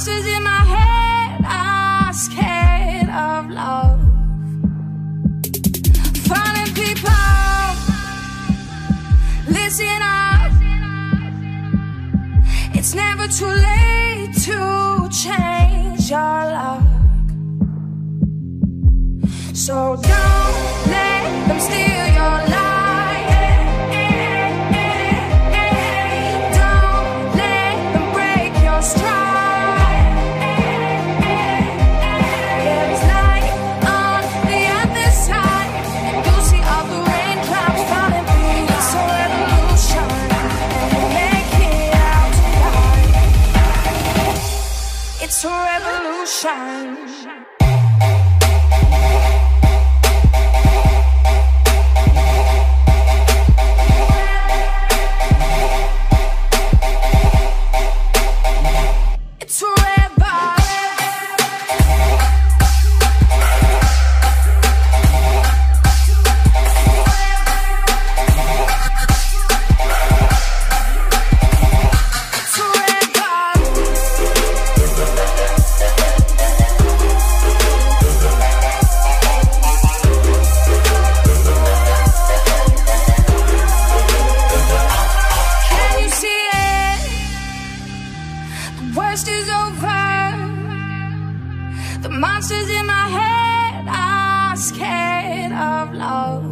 monsters in my head are scared of love. Falling people, listen up. It's never too late to change your luck. So don't let them steal revolution. over. The monsters in my head are scared of love.